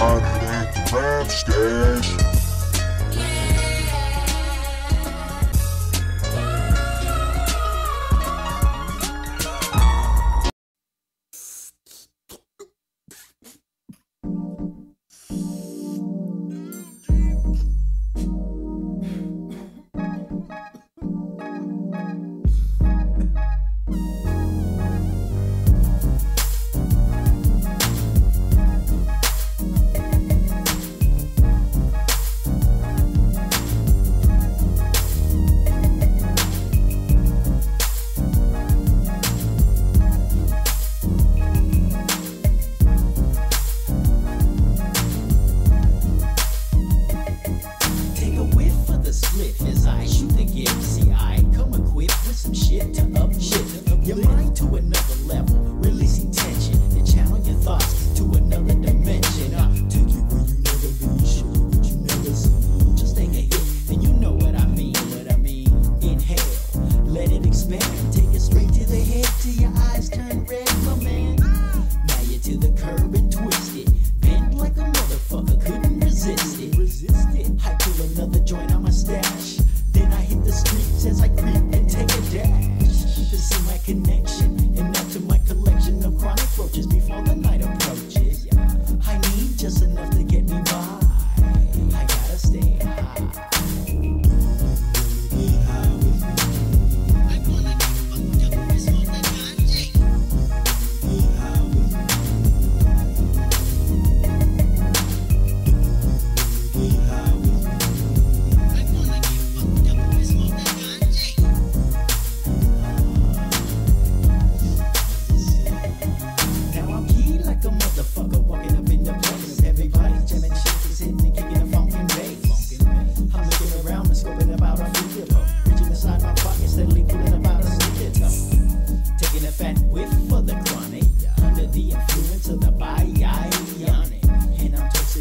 Underneath the rap stash. Shit to uplift your mind to another level, releasing tension and channel your thoughts to another dimension. Uh, I take you where you never been, show you what you never seen. Just take a hit, and you know what I mean. What I mean. Inhale, let it expand, chronic roaches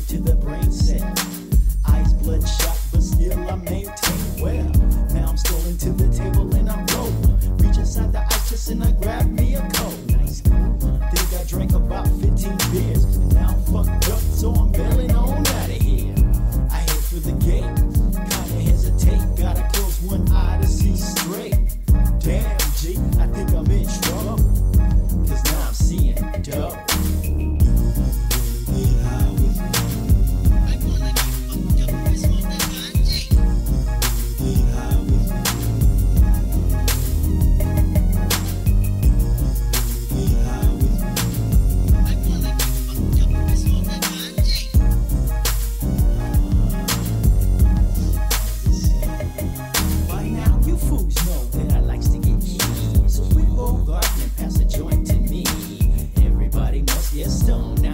to the brain cell.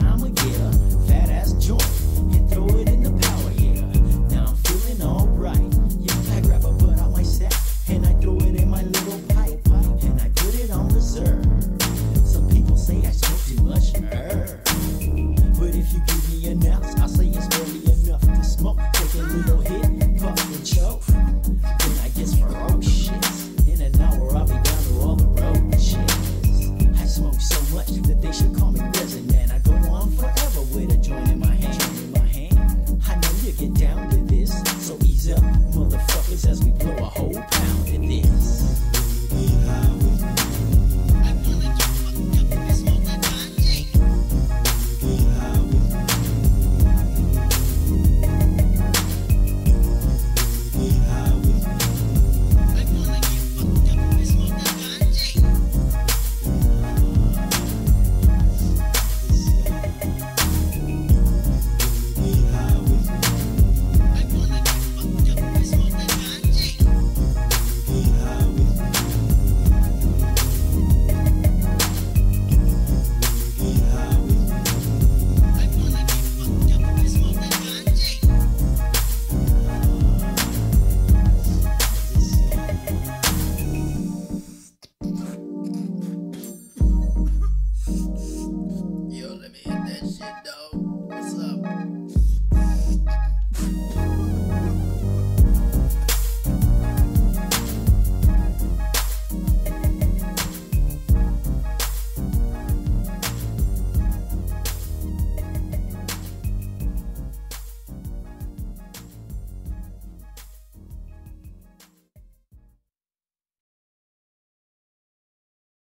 I'ma get a fat ass joint and throw it in the power, yeah. Now I'm feeling alright. Yeah, I grab a butt out my sack and I throw it in my little pipe. And I put it on reserve. Some people say I smoke too much herb. But if you give me an ounce, I'll say it's barely enough to smoke. Take a little hit